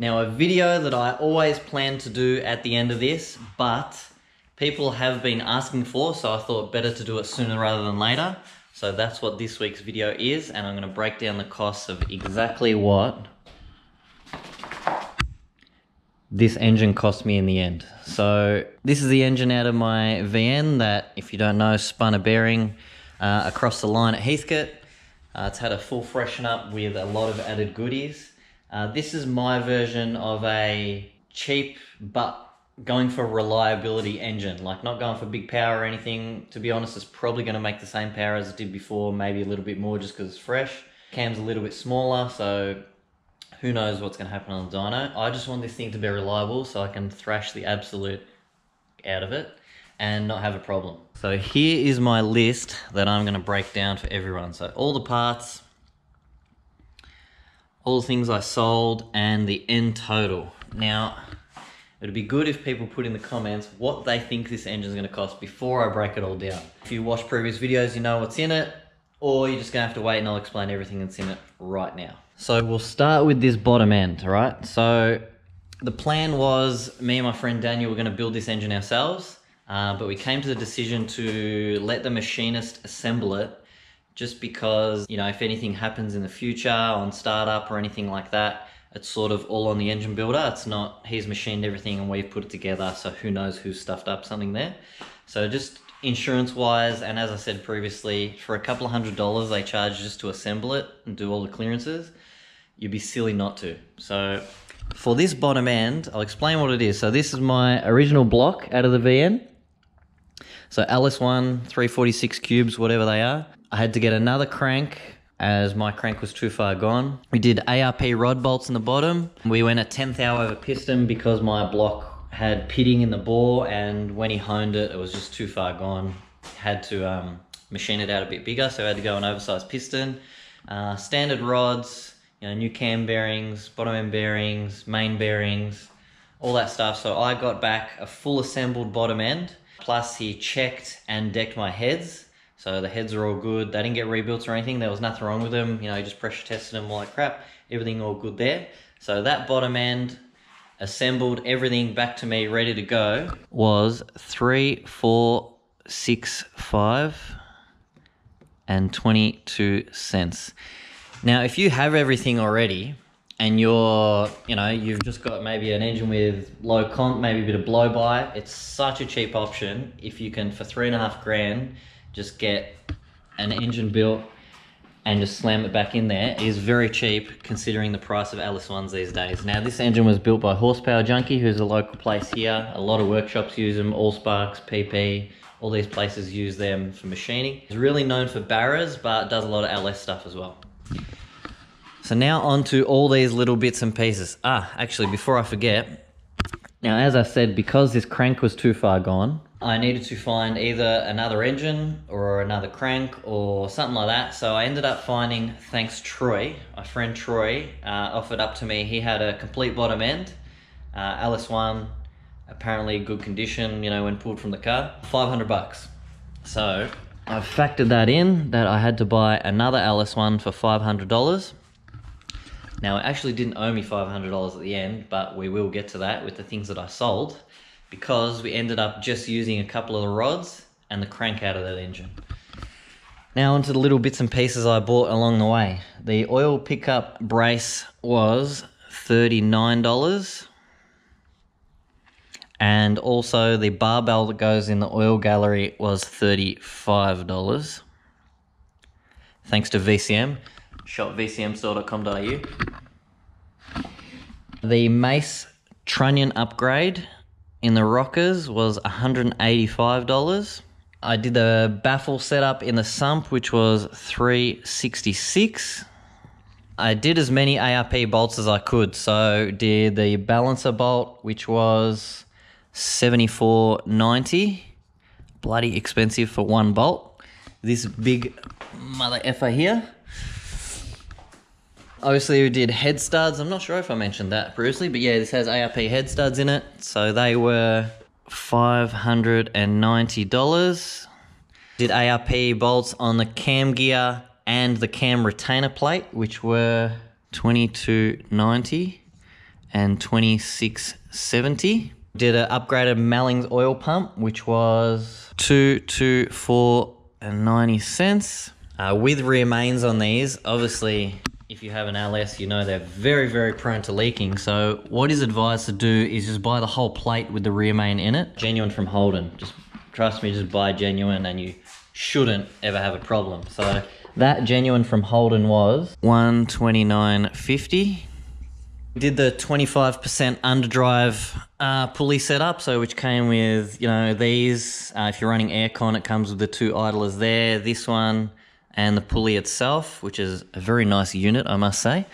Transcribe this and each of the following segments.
Now, a video that I always plan to do at the end of this, but people have been asking for, so I thought better to do it sooner rather than later. So that's what this week's video is, and I'm going to break down the costs of exactly what this engine cost me in the end. So this is the engine out of my VN that, if you don't know, spun a bearing uh, across the line at Heathcote. Uh, it's had a full freshen up with a lot of added goodies. Uh, this is my version of a cheap but going for reliability engine, like not going for big power or anything. To be honest, it's probably going to make the same power as it did before, maybe a little bit more just because it's fresh. Cam's a little bit smaller, so who knows what's going to happen on the dyno. I just want this thing to be reliable so I can thrash the absolute out of it and not have a problem. So here is my list that I'm going to break down for everyone. So all the parts, all the things I sold, and the end total. Now, it'd be good if people put in the comments what they think this engine is going to cost before I break it all down. If you watch previous videos, you know what's in it, or you're just to have to wait and I'll explain everything that's in it right now. So we'll start with this bottom end, all right? So the plan was me and my friend Daniel were going to build this engine ourselves, uh, but we came to the decision to let the machinist assemble it just because, you know, if anything happens in the future on startup or anything like that, it's sort of all on the engine builder. It's not, he's machined everything and we've put it together, so who knows who stuffed up something there. So just insurance wise, and as I said previously, for a couple of hundred dollars they charge just to assemble it and do all the clearances you'd be silly not to. So for this bottom end, I'll explain what it is. So this is my original block out of the VN. So LS1, 346 cubes, whatever they are. I had to get another crank as my crank was too far gone. We did ARP rod bolts in the bottom. We went a 10th thou over piston because my block had pitting in the bore and when he honed it, it was just too far gone. Had to um, machine it out a bit bigger, so I had to go an oversized piston. Uh, standard rods, you know, new cam bearings, bottom end bearings, main bearings, all that stuff. So I got back a full assembled bottom end. Plus he checked and decked my heads. So the heads are all good. They didn't get rebuilt or anything. There was nothing wrong with them. You know, just pressure tested them all like crap. Everything all good there. So that bottom end assembled everything back to me ready to go was three, four, six, five, and 22 cents. Now, if you have everything already and you're, you know, you've just got maybe an engine with low comp, maybe a bit of blow by, it's such a cheap option if you can, for three and a half grand, just get an engine built and just slam it back in there it is very cheap considering the price of LS1s these days. Now this engine was built by Horsepower Junkie who's a local place here. A lot of workshops use them, Allsparks, PP, all these places use them for machining. It's really known for Barras but does a lot of LS stuff as well. So now on to all these little bits and pieces. Ah, actually, before I forget, now as I said, because this crank was too far gone, I needed to find either another engine or another crank or something like that. So I ended up finding, thanks Troy, my friend Troy, uh, offered up to me. He had a complete bottom end, uh, LS1, apparently good condition, you know, when pulled from the car, 500 bucks. So I've factored that in, that I had to buy another LS1 for $500. Now, it actually didn't owe me $500 at the end, but we will get to that with the things that I sold because we ended up just using a couple of the rods and the crank out of that engine. Now onto the little bits and pieces I bought along the way. The oil pickup brace was $39 and also the barbell that goes in the oil gallery was $35 thanks to VCM shopvcmstore.com.au. The Mace trunnion upgrade in the rockers was $185. I did the baffle setup in the sump, which was 366. I did as many ARP bolts as I could. So did the balancer bolt, which was 74.90. Bloody expensive for one bolt. This big mother effer here Obviously, we did head studs. I'm not sure if I mentioned that previously, but yeah, this has ARP head studs in it. So they were $590. Did ARP bolts on the cam gear and the cam retainer plate, which were 22.90. and 2670. Did an upgraded Mellings oil pump, which was two two four and 90 cents. Uh, with rear mains on these, obviously, if you have an LS, you know they're very, very prone to leaking. So what is advised to do is just buy the whole plate with the rear main in it. Genuine from Holden. Just trust me, just buy genuine and you shouldn't ever have a problem. So that genuine from Holden was 129.50. Did the 25% underdrive uh, pulley setup, so which came with, you know, these. Uh, if you're running aircon, it comes with the two idlers there, this one, and the pulley itself, which is a very nice unit, I must say.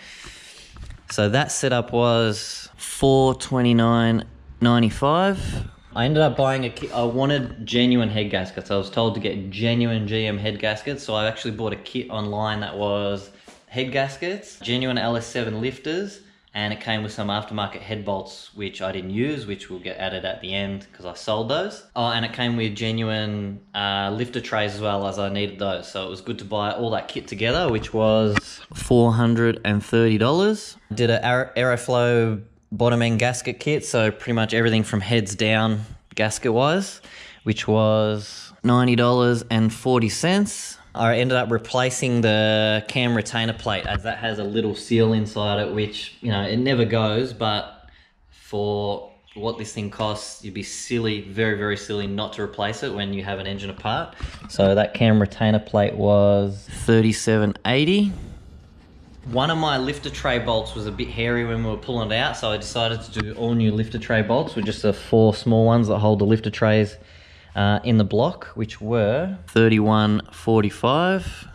So that setup was 429.95. I ended up buying a kit. I wanted genuine head gaskets. I was told to get genuine GM head gaskets, so I actually bought a kit online that was head gaskets, genuine LS7 lifters, and it came with some aftermarket head bolts which I didn't use, which will get added at the end because I sold those. Oh, and it came with genuine uh, lifter trays as well as I needed those. So it was good to buy all that kit together, which was $430. Did an Aeroflow bottom end gasket kit, so pretty much everything from heads down gasket wise, which was $90.40. I ended up replacing the cam retainer plate as that has a little seal inside it, which, you know, it never goes, but for what this thing costs, you'd be silly, very, very silly not to replace it when you have an engine apart. So that cam retainer plate was 3780. One of my lifter tray bolts was a bit hairy when we were pulling it out, so I decided to do all new lifter tray bolts with just the four small ones that hold the lifter trays uh, in the block, which were 3145.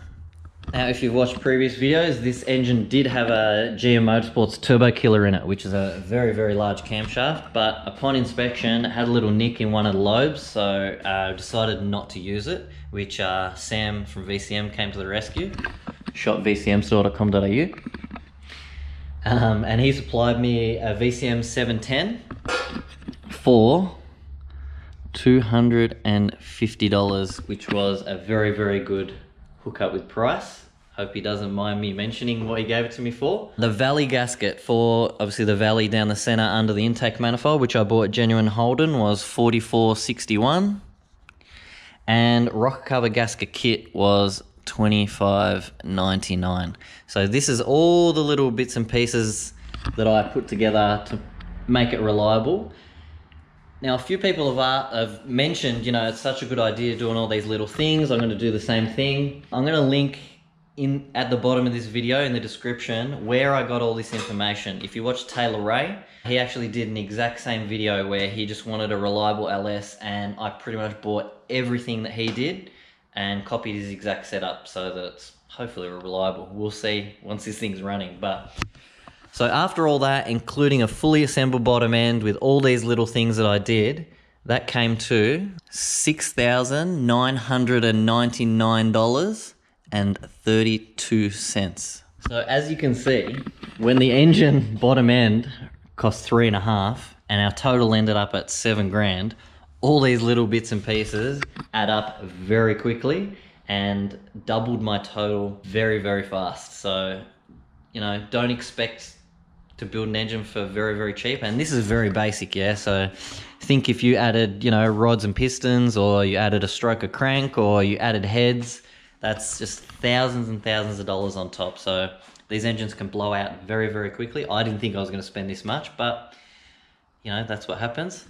Now, if you've watched previous videos, this engine did have a GM Motorsports turbo killer in it, which is a very, very large camshaft. But upon inspection, it had a little nick in one of the lobes, so I uh, decided not to use it, which uh, Sam from VCM came to the rescue. Shopvcmstore.com.au. Um, and he supplied me a VCM 710 for $250, which was a very, very good hookup with price. Hope he doesn't mind me mentioning what he gave it to me for. The Valley gasket for obviously the Valley down the center under the intake manifold, which I bought genuine Holden, was 44.61, and rock cover gasket kit was 25.99. So this is all the little bits and pieces that I put together to make it reliable. Now, a few people have, uh, have mentioned, you know, it's such a good idea doing all these little things. I'm going to do the same thing. I'm going to link in at the bottom of this video in the description where I got all this information. If you watch Taylor Ray, he actually did an exact same video where he just wanted a reliable LS and I pretty much bought everything that he did and copied his exact setup so that it's hopefully reliable. We'll see once this thing's running, but so after all that, including a fully assembled bottom end with all these little things that I did, that came to $6,999.32. So as you can see, when the engine bottom end cost three and a half and our total ended up at seven grand, all these little bits and pieces add up very quickly and doubled my total very, very fast. So, you know, don't expect to build an engine for very, very cheap. And this is very basic, yeah. So think if you added, you know, rods and pistons, or you added a stroker crank, or you added heads, that's just thousands and thousands of dollars on top. So these engines can blow out very, very quickly. I didn't think I was going to spend this much, but you know, that's what happens.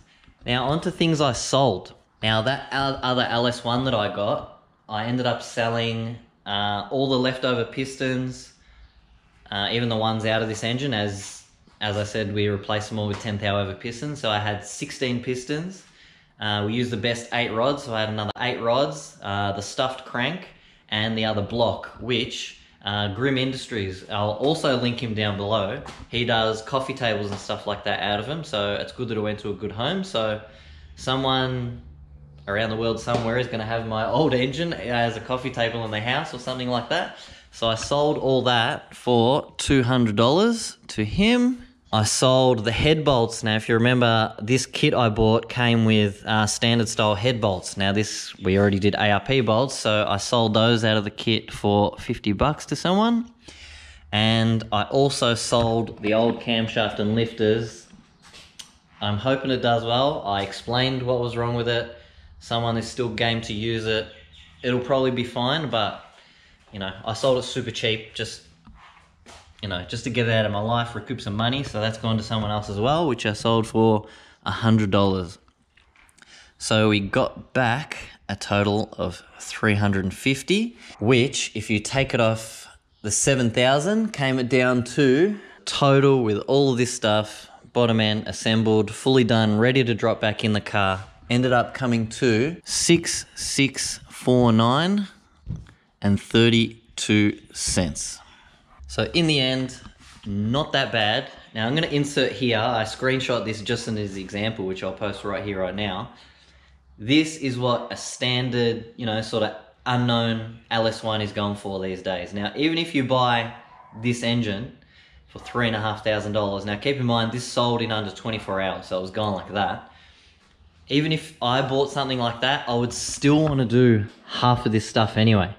Now, on to things I sold. Now, that other LS1 that I got, I ended up selling uh, all the leftover pistons, uh, even the ones out of this engine, as as I said, we replaced them all with 10 thou over pistons. So I had 16 pistons. Uh, we used the best eight rods, so I had another eight rods, uh, the stuffed crank, and the other block, which uh, Grim Industries, I'll also link him down below. He does coffee tables and stuff like that out of them, so it's good that it went to a good home. So someone around the world somewhere is going to have my old engine as a coffee table in their house or something like that. So I sold all that for $200 to him. I sold the head bolts. Now, if you remember, this kit I bought came with uh, standard style head bolts. Now, this we already did ARP bolts, so I sold those out of the kit for 50 bucks to someone. And I also sold the old camshaft and lifters. I'm hoping it does well. I explained what was wrong with it. Someone is still game to use it. It'll probably be fine, but you know, I sold it super cheap, just you know, just to get it out of my life, recoup some money. So that's gone to someone else as well, which I sold for a hundred dollars. So we got back a total of 350, which if you take it off the 7,000, came it down to total with all of this stuff, bottom end assembled, fully done, ready to drop back in the car, ended up coming to 6649 and 32 cents. So in the end, not that bad. Now I'm gonna insert here, I screenshot this just as an example, which I'll post right here, right now. This is what a standard, you know, sort of unknown LS1 is going for these days. Now, even if you buy this engine for three and a half thousand dollars, now keep in mind this sold in under 24 hours, so it was gone like that. Even if I bought something like that, I would still want to do half of this stuff anyway.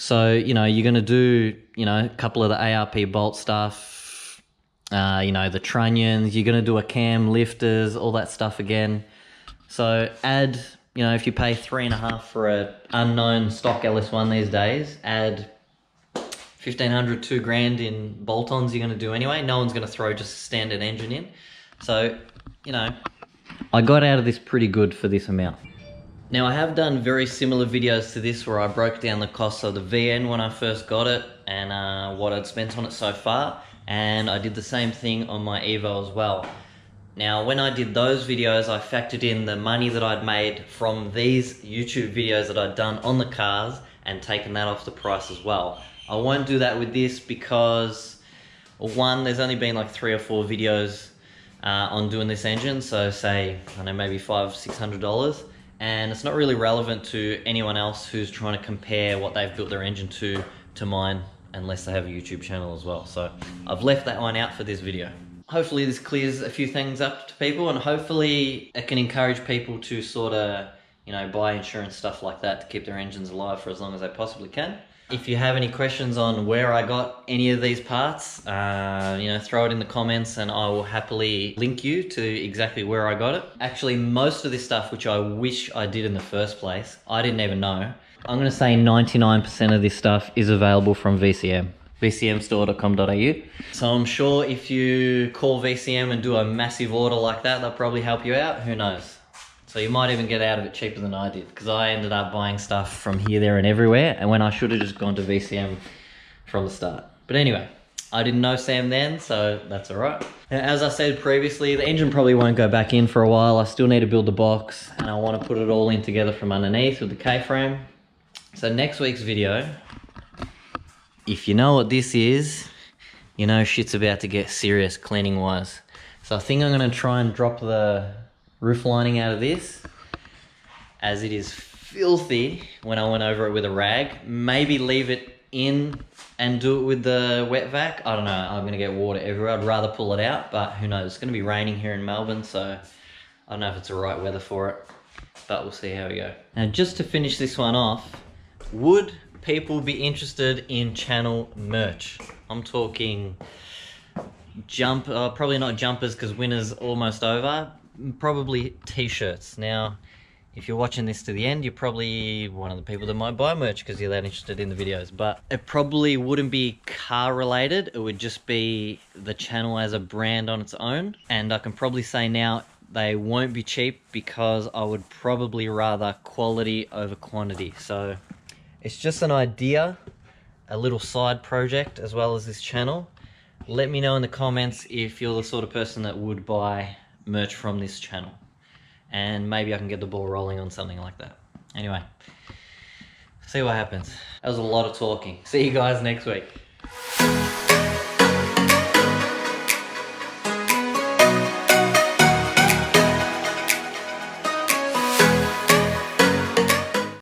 So, you know, you're going to do, you know, a couple of the ARP bolt stuff, uh, you know, the trunnions, you're going to do a cam, lifters, all that stuff again. So add, you know, if you pay three and a half for a unknown stock LS1 these days, add 1500, two grand in bolt-ons you're going to do anyway. No one's going to throw just a standard engine in. So, you know, I got out of this pretty good for this amount. Now I have done very similar videos to this where I broke down the cost of the VN when I first got it and uh, what I'd spent on it so far and I did the same thing on my Evo as well. Now, when I did those videos, I factored in the money that I'd made from these YouTube videos that I'd done on the cars and taken that off the price as well. I won't do that with this because, one, there's only been like three or four videos uh, on doing this engine, so say, I know, maybe five, six hundred dollars, and it's not really relevant to anyone else who's trying to compare what they've built their engine to to mine, unless they have a YouTube channel as well. So I've left that one out for this video hopefully this clears a few things up to people and hopefully it can encourage people to sort of you know buy insurance stuff like that to keep their engines alive for as long as they possibly can if you have any questions on where I got any of these parts, uh, you know, throw it in the comments and I will happily link you to exactly where I got it. Actually, most of this stuff, which I wish I did in the first place, I didn't even know. I'm gonna say 99% of this stuff is available from VCM vcmstore.com.au. So I'm sure if you call VCM and do a massive order like that, they'll probably help you out. Who knows? So you might even get out of it cheaper than I did because I ended up buying stuff from here, there, and everywhere, and when I should have just gone to VCM from the start. But anyway, I didn't know Sam then, so that's all right. As I said previously, the engine probably won't go back in for a while. I still need to build the box, and I want to put it all in together from underneath with the K-frame. So next week's video, if you know what this is, you know shit's about to get serious cleaning wise. So I think I'm going to try and drop the roof lining out of this as it is filthy when I went over it with a rag. Maybe leave it in and do it with the wet vac. I don't know. I'm going to get water everywhere. I'd rather pull it out, but who knows. It's going to be raining here in Melbourne, so I don't know if it's the right weather for it, but we'll see how we go. Now, just to finish this one off, would people be interested in channel merch. I'm talking jump, uh, probably not jumpers because winter's almost over. Probably t-shirts. Now, if you're watching this to the end, you're probably one of the people that might buy merch because you're that interested in the videos. But it probably wouldn't be car related. It would just be the channel as a brand on its own. And I can probably say now they won't be cheap because I would probably rather quality over quantity. So it's just an idea, a little side project as well as this channel. Let me know in the comments if you're the sort of person that would buy merch from this channel. And maybe I can get the ball rolling on something like that. Anyway, see what happens. That was a lot of talking. See you guys next week.